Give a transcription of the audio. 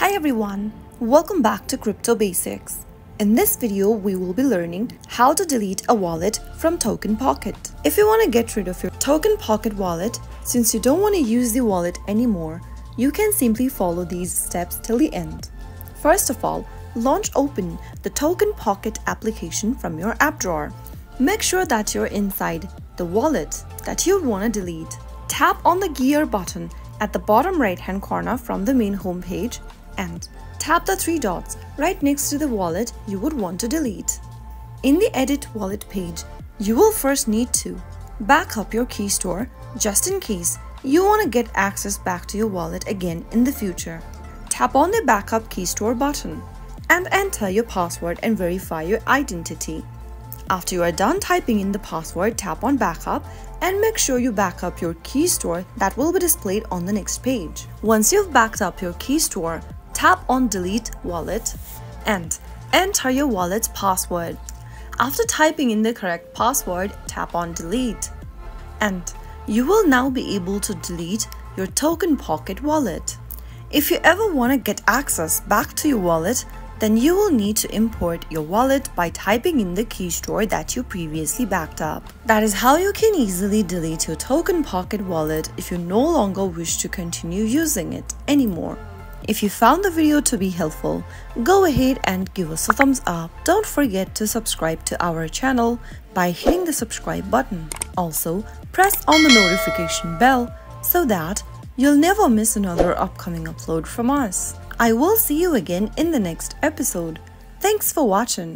Hi everyone, welcome back to Crypto Basics. In this video, we will be learning how to delete a wallet from Token Pocket. If you want to get rid of your Token Pocket wallet, since you don't want to use the wallet anymore, you can simply follow these steps till the end. First of all, launch open the Token Pocket application from your app drawer. Make sure that you're inside the wallet that you want to delete. Tap on the gear button at the bottom right hand corner from the main homepage and tap the three dots right next to the wallet you would want to delete. In the Edit Wallet page, you will first need to back up your key store just in case you want to get access back to your wallet again in the future. Tap on the Backup Key Store button and enter your password and verify your identity. After you are done typing in the password, tap on Backup and make sure you back up your key store that will be displayed on the next page. Once you've backed up your key store, tap on Delete Wallet and enter your wallet's password. After typing in the correct password, tap on Delete. And you will now be able to delete your Token Pocket wallet. If you ever want to get access back to your wallet, then you will need to import your wallet by typing in the key store that you previously backed up. That is how you can easily delete your Token Pocket wallet if you no longer wish to continue using it anymore. If you found the video to be helpful, go ahead and give us a thumbs up. Don't forget to subscribe to our channel by hitting the subscribe button. Also, press on the notification bell so that you'll never miss another upcoming upload from us. I will see you again in the next episode. Thanks for watching.